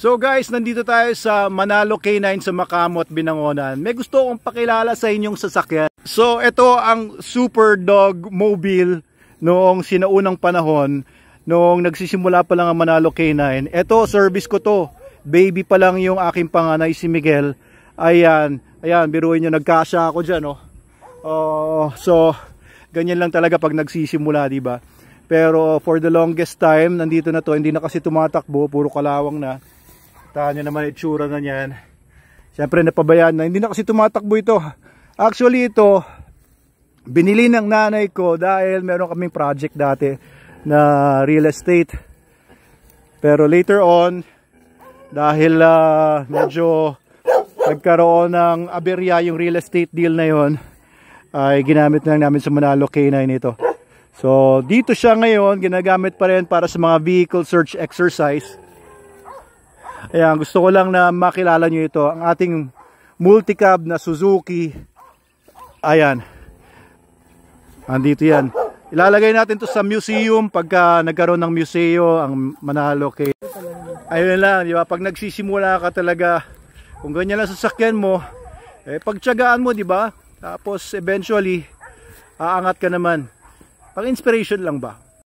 So guys, nandito tayo sa Manalo K9 sa Makamot, Binangonan. May gusto akong pakilala sa inyong sasakyan. So ito ang Super Dog Mobile noong sinaunang panahon, noong nagsisimula pa lang ang Manalo K9. Ito, service ko to. Baby pa lang yung aking panganay si Miguel. Ayan, ayan, biruin nyo, nagkasya ako dyan, oh. Uh, so, ganyan lang talaga pag nagsisimula, di ba? Pero for the longest time, nandito na to, hindi na kasi tumatakbo, puro kalawang na. Tahan nyo naman itsura na yan. Siyempre napabayaan na. Hindi na kasi tumatakbo ito. Actually ito, binili ng nanay ko dahil meron kaming project dati na real estate. Pero later on, dahil uh, medyo nagkaroon ng aberya yung real estate deal na yon ay ginamit na namin sa Manalo K9 ito. So dito siya ngayon, ginagamit pa rin para sa mga vehicle search exercise. Ayan, gusto ko lang na makilala nyo ito. Ang ating multicab na Suzuki. Ayan. Andito yan. Ilalagay natin to sa museum pagka nagkaroon ng museo ang Manalo kay Ayun lang, di ba? Pag nagsisimula ka talaga, kung ganyan lang sasakyan mo, eh pagtiyagaan mo, di ba? Tapos eventually, aangat ka naman. Pang inspiration lang ba?